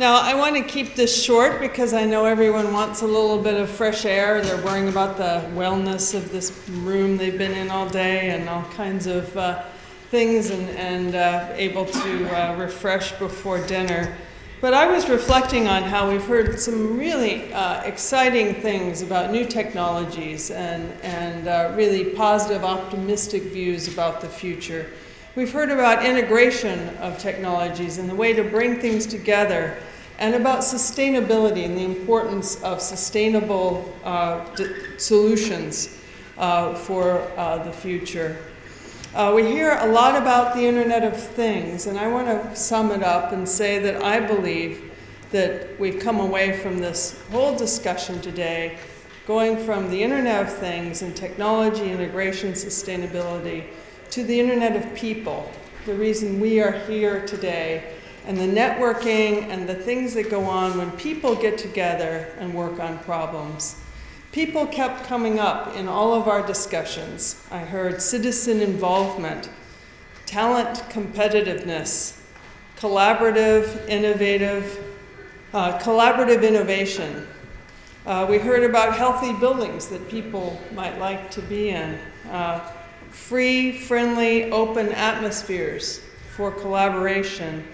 Now, I want to keep this short because I know everyone wants a little bit of fresh air. They're worrying about the wellness of this room they've been in all day and all kinds of uh, things and, and uh, able to uh, refresh before dinner. But I was reflecting on how we've heard some really uh, exciting things about new technologies and, and uh, really positive, optimistic views about the future. We've heard about integration of technologies and the way to bring things together and about sustainability and the importance of sustainable uh, solutions uh, for uh, the future. Uh, we hear a lot about the Internet of Things, and I want to sum it up and say that I believe that we've come away from this whole discussion today going from the Internet of Things and technology, integration, sustainability to the Internet of People, the reason we are here today and the networking and the things that go on when people get together and work on problems. People kept coming up in all of our discussions. I heard citizen involvement, talent competitiveness, collaborative, innovative, uh, collaborative innovation. Uh, we heard about healthy buildings that people might like to be in, uh, free, friendly, open atmospheres for collaboration,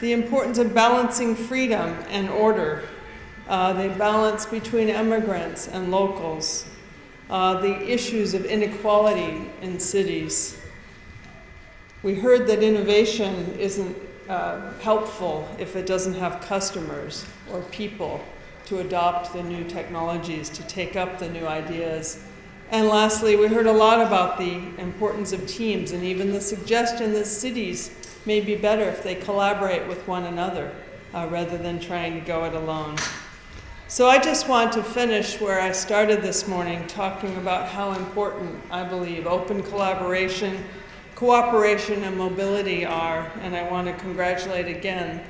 the importance of balancing freedom and order, uh, the balance between immigrants and locals, uh, the issues of inequality in cities. We heard that innovation isn't uh, helpful if it doesn't have customers or people to adopt the new technologies, to take up the new ideas. And lastly, we heard a lot about the importance of teams and even the suggestion that cities may be better if they collaborate with one another uh, rather than trying to go it alone. So I just want to finish where I started this morning, talking about how important I believe open collaboration, cooperation, and mobility are. And I want to congratulate again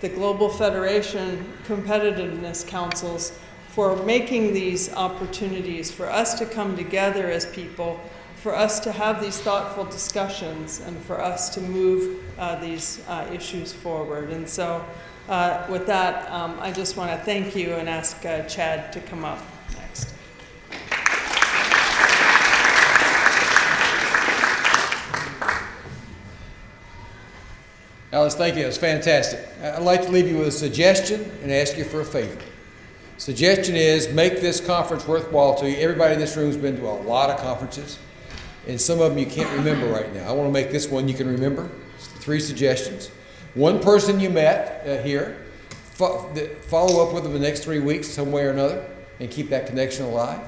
the Global Federation Competitiveness Councils for making these opportunities for us to come together as people for us to have these thoughtful discussions and for us to move uh, these uh, issues forward. And so uh, with that, um, I just want to thank you and ask uh, Chad to come up next. Alice, thank you. It was fantastic. I'd like to leave you with a suggestion and ask you for a favor. Suggestion is make this conference worthwhile to you. Everybody in this room has been to a lot of conferences and some of them you can't remember right now. I want to make this one you can remember. Three suggestions. One person you met uh, here, fo follow up with them the next three weeks, some way or another, and keep that connection alive.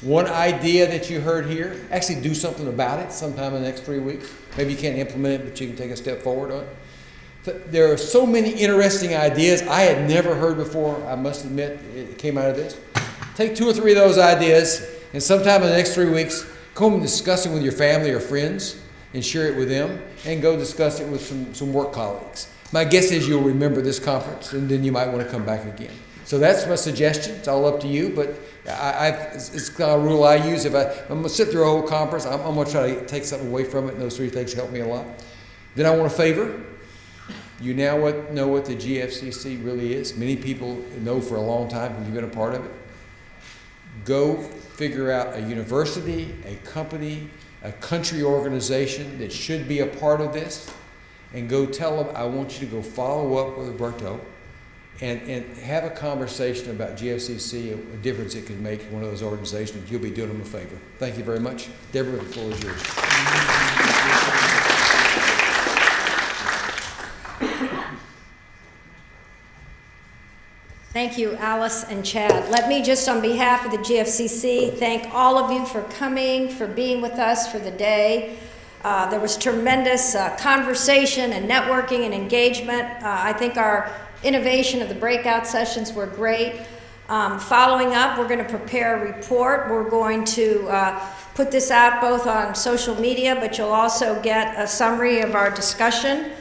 One idea that you heard here, actually do something about it sometime in the next three weeks. Maybe you can't implement it, but you can take a step forward on it. There are so many interesting ideas I had never heard before, I must admit, it came out of this. Take two or three of those ideas, and sometime in the next three weeks, Come and discuss it with your family or friends and share it with them, and go discuss it with some, some work colleagues. My guess is you'll remember this conference, and then you might want to come back again. So that's my suggestion. It's all up to you, but I, it's, it's a rule I use. If I, am going to sit through a whole conference, I'm, I'm going to try to take something away from it, and those three things help me a lot. Then I want a favor. You now what, know what the GFCC really is. Many people know for a long time because you've been a part of it. Go figure out a university, a company, a country organization that should be a part of this, and go tell them, I want you to go follow up with Roberto and, and have a conversation about GFCC, a, difference it could make in one of those organizations. You'll be doing them a favor. Thank you very much. Deborah, the floor is yours. Thank you, Alice and Chad. Let me just, on behalf of the GFCC, thank all of you for coming, for being with us for the day. Uh, there was tremendous uh, conversation and networking and engagement. Uh, I think our innovation of the breakout sessions were great. Um, following up, we're going to prepare a report. We're going to uh, put this out both on social media, but you'll also get a summary of our discussion.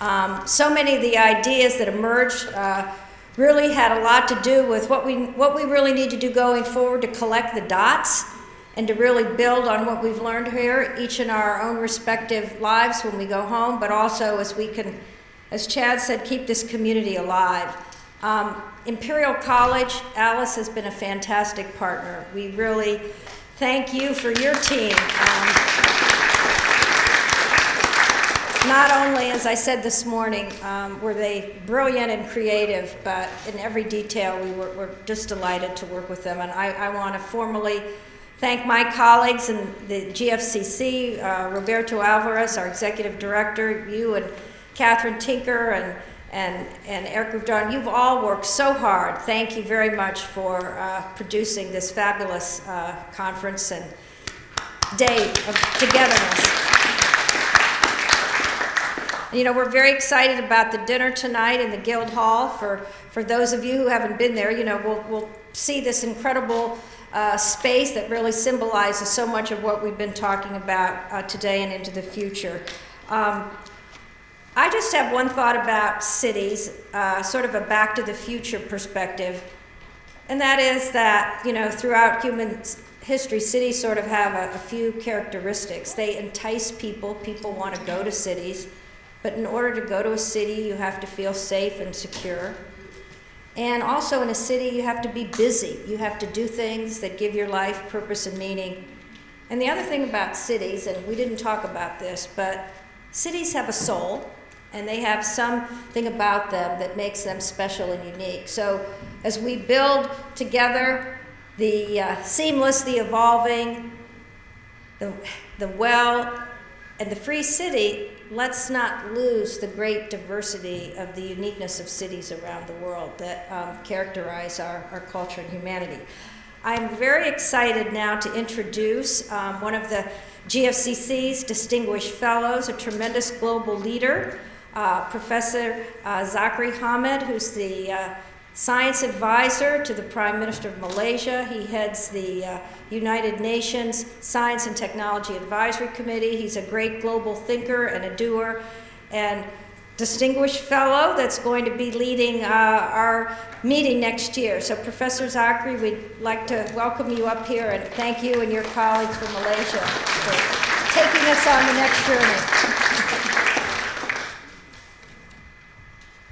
Um, so many of the ideas that emerged uh, really had a lot to do with what we, what we really need to do going forward to collect the dots and to really build on what we've learned here, each in our own respective lives when we go home, but also as we can, as Chad said, keep this community alive. Um, Imperial College, Alice has been a fantastic partner. We really thank you for your team. Um, not only, as I said this morning, um, were they brilliant and creative, but in every detail, we were, were just delighted to work with them. And I, I want to formally thank my colleagues in the GFCC, uh, Roberto Alvarez, our executive director, you and Catherine Tinker and, and, and Eric Goujon. You've all worked so hard. Thank you very much for uh, producing this fabulous uh, conference and day of togetherness. You know, we're very excited about the dinner tonight in the Guildhall. For, for those of you who haven't been there, you know, we'll, we'll see this incredible uh, space that really symbolizes so much of what we've been talking about uh, today and into the future. Um, I just have one thought about cities, uh, sort of a back to the future perspective, and that is that, you know, throughout human history, cities sort of have a, a few characteristics. They entice people, people want to go to cities. But in order to go to a city, you have to feel safe and secure. And also in a city, you have to be busy. You have to do things that give your life purpose and meaning. And the other thing about cities, and we didn't talk about this, but cities have a soul, and they have something about them that makes them special and unique. So as we build together the uh, seamless, the evolving, the, the well, and the free city, let's not lose the great diversity of the uniqueness of cities around the world that um, characterize our, our culture and humanity. I'm very excited now to introduce um, one of the GFCC's distinguished fellows, a tremendous global leader, uh, Professor uh, Zakri Hamid, who's the uh, science advisor to the Prime Minister of Malaysia. He heads the uh, United Nations Science and Technology Advisory Committee. He's a great global thinker and a doer and distinguished fellow that's going to be leading uh, our meeting next year. So Professor Zakri, we'd like to welcome you up here and thank you and your colleagues from Malaysia for taking us on the next journey.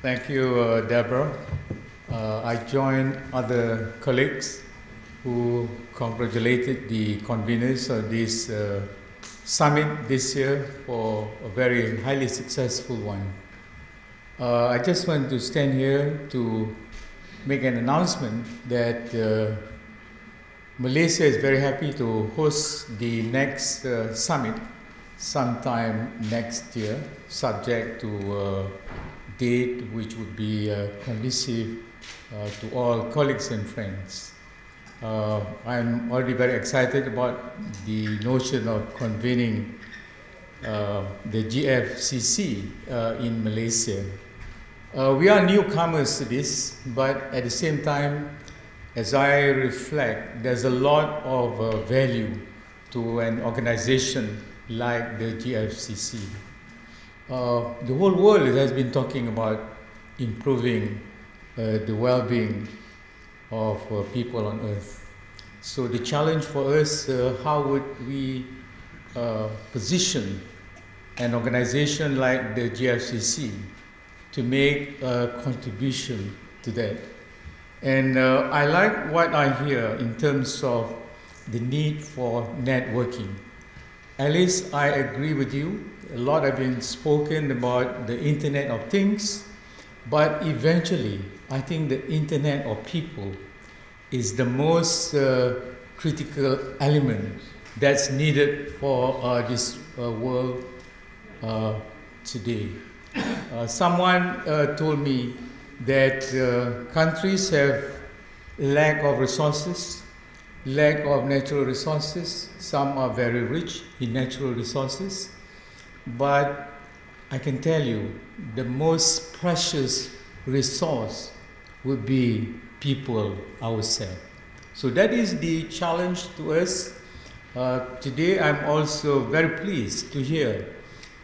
Thank you, uh, Deborah. Uh, I joined other colleagues who congratulated the conveners of this uh, summit this year for a very highly successful one. Uh, I just want to stand here to make an announcement that uh, Malaysia is very happy to host the next uh, summit sometime next year, subject to a date which would be uh, conducive uh, to all colleagues and friends. Uh, I'm already very excited about the notion of convening uh, the GFCC in Malaysia. we are newcomers to this, but at the same time, as I reflect, there's a lot of uh, value to an organization like the GFCC. Uh, the whole world has been talking about improving uh, the well-being of uh, people on earth. So the challenge for us, uh, how would we position an organization like the GFCC to make a contribution to that? And uh, I like what I hear in terms of the need for networking. Least I agree with you. A lot have been spoken about the Internet of Things, but eventually I think the internet of people is the most uh, critical element that's needed for uh, this uh, world uh, today. Uh, someone uh, told me that countries have lack of resources, lack of natural resources. Some are very rich in natural resources, but I can tell you the most precious resource would be people ourselves. So that is the challenge to us. Uh, today I'm also very pleased to hear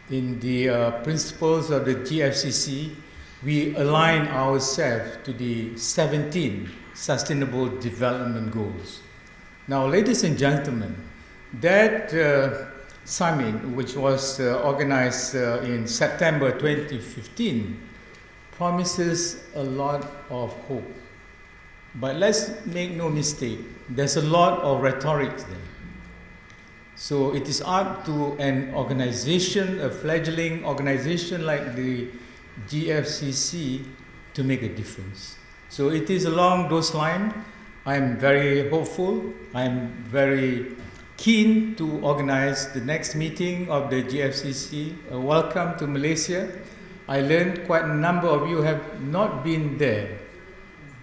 in the uh, principles of the GFCC, we align ourselves to the 17 Sustainable Development Goals. Now, ladies and gentlemen, that uh, summit, which was uh, organized uh, in September 2015, promises a lot of hope. But let's make no mistake, there's a lot of rhetoric there. So it is up to an organization, a fledgling organization like the GFCC, to make a difference. So it is along those lines. I'm very hopeful. I'm very keen to organize the next meeting of the GFCC. Uh, welcome to Malaysia. I learned quite a number of you have not been there.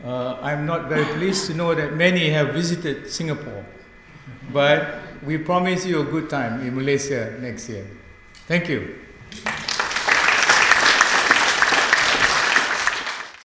Uh, I'm not very pleased to know that many have visited Singapore. But we promise you a good time in Malaysia next year. Thank you.